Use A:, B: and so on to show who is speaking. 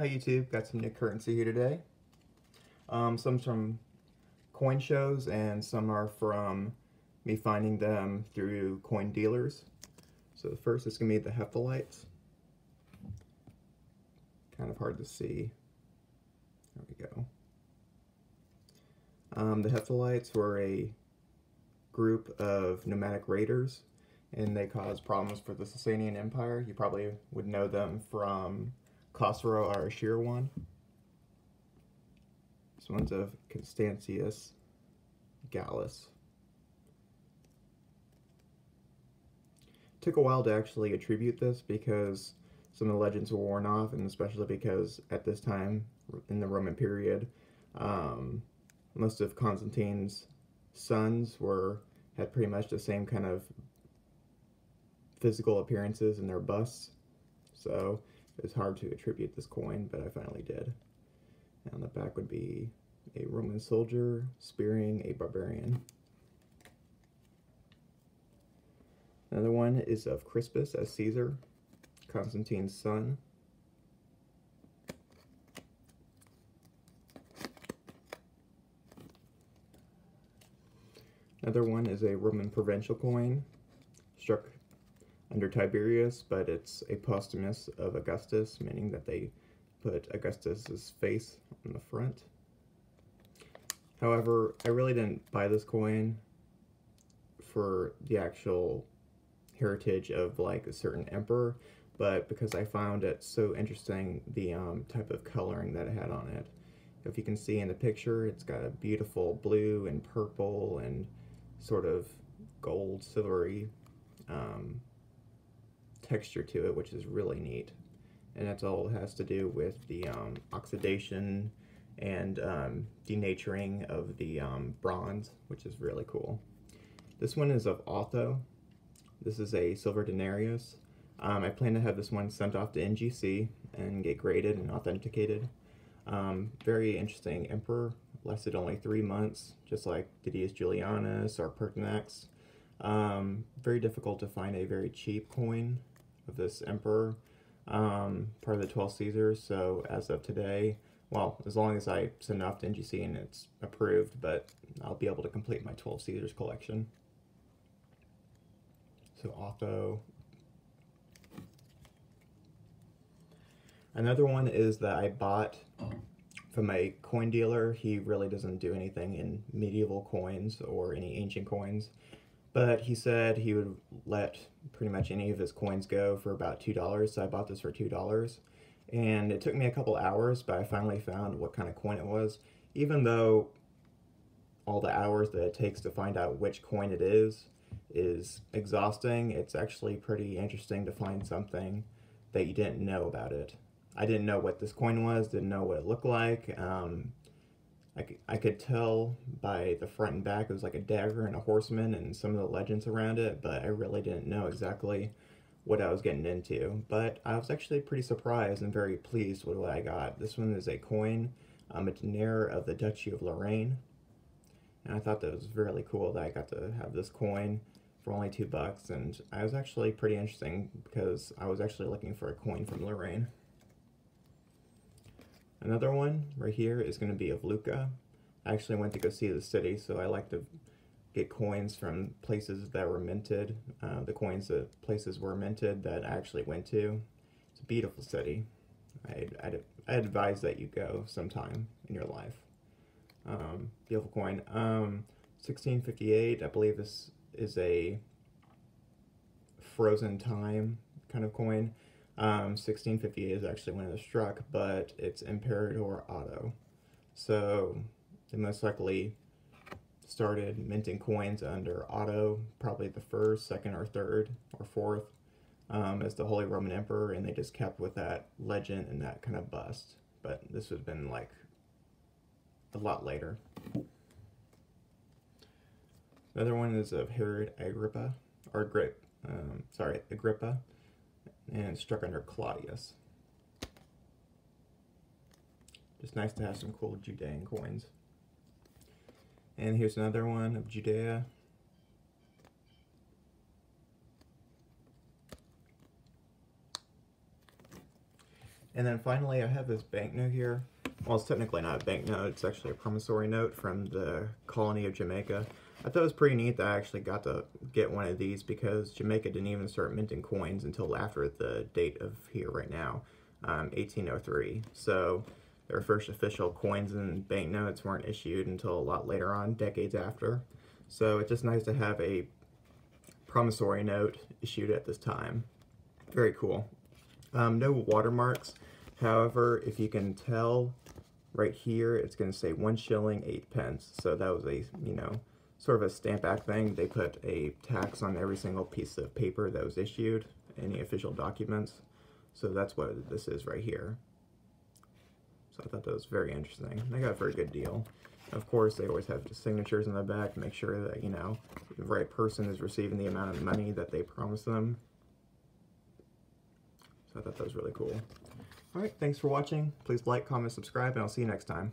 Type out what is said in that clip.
A: Hi YouTube, got some new currency here today. Um, some from coin shows and some are from me finding them through coin dealers. So the first is going to be the Hephthalites. Kind of hard to see. There we go. Um, the Hephthalites were a group of nomadic raiders and they caused problems for the Sasanian Empire. You probably would know them from Khosrow Anushirvan. This one's of Constantius Gallus. Took a while to actually attribute this because some of the legends were worn off, and especially because at this time in the Roman period, um, most of Constantine's sons were had pretty much the same kind of physical appearances in their busts. So it's hard to attribute this coin, but I finally did. And the back would be a Roman soldier spearing a barbarian. Another one is of Crispus as Caesar, Constantine's son. Another one is a Roman provincial coin, struck under Tiberius, but it's a posthumous of Augustus, meaning that they put Augustus's face on the front. However, I really didn't buy this coin for the actual heritage of like a certain emperor, but because I found it so interesting, the um, type of coloring that it had on it. If you can see in the picture, it's got a beautiful blue and purple and sort of gold, silvery um, texture to it, which is really neat. And that's all it has to do with the um, oxidation and um, denaturing of the um, bronze, which is really cool. This one is of Otho. This is a silver denarius. Um, I plan to have this one sent off to NGC and get graded and authenticated. Um, very interesting emperor, lasted only three months, just like Didius Julianus or Pertinax. Um, very difficult to find a very cheap coin of this emperor, um, part of the 12 Caesars. So as of today, well, as long as I send off to NGC and it's approved, but I'll be able to complete my 12 Caesars collection. So Otho. Another one is that I bought from a coin dealer. He really doesn't do anything in medieval coins or any ancient coins. But he said he would let pretty much any of his coins go for about $2, so I bought this for $2. And it took me a couple hours, but I finally found what kind of coin it was. Even though all the hours that it takes to find out which coin it is is exhausting, it's actually pretty interesting to find something that you didn't know about it. I didn't know what this coin was, didn't know what it looked like. Um, I, I could tell by the front and back it was like a dagger and a horseman and some of the legends around it, but I really didn't know exactly what I was getting into. But I was actually pretty surprised and very pleased with what I got. This one is a coin, um, a denier of the Duchy of Lorraine. And I thought that was really cool that I got to have this coin for only two bucks. And I was actually pretty interesting because I was actually looking for a coin from Lorraine. Another one right here is going to be of Lucca. I actually went to go see the city, so I like to get coins from places that were minted, uh, the coins that places were minted that I actually went to. It's a beautiful city. I'd, I'd advise that you go sometime in your life. Um, beautiful coin. Um, 1658, I believe this is a frozen time kind of coin. Um, 1658 is actually when it was struck, but it's Imperator Otto. So they most likely started minting coins under Otto, probably the first, second, or third, or fourth, um, as the Holy Roman Emperor, and they just kept with that legend and that kind of bust. But this would have been like a lot later. Another one is of Herod Agrippa, or Grip, um, sorry, Agrippa and struck under Claudius. Just nice to have some cool Judean coins. And here's another one of Judea. And then finally, I have this banknote here. Well, it's technically not a banknote, it's actually a promissory note from the colony of Jamaica. I thought it was pretty neat that I actually got to get one of these because Jamaica didn't even start minting coins until after the date of here right now, um, 1803. So their first official coins and banknotes weren't issued until a lot later on, decades after. So it's just nice to have a promissory note issued at this time. Very cool. Um, no watermarks. However, if you can tell right here, it's going to say one shilling, eight pence. So that was a, you know, sort of a stamp act thing. They put a tax on every single piece of paper that was issued, any official documents. So that's what this is right here. So I thought that was very interesting. They got a very good deal. Of course, they always have signatures in the back, to make sure that, you know, the right person is receiving the amount of money that they promised them. So I thought that was really cool. Alright, thanks for watching. Please like, comment, subscribe, and I'll see you next time.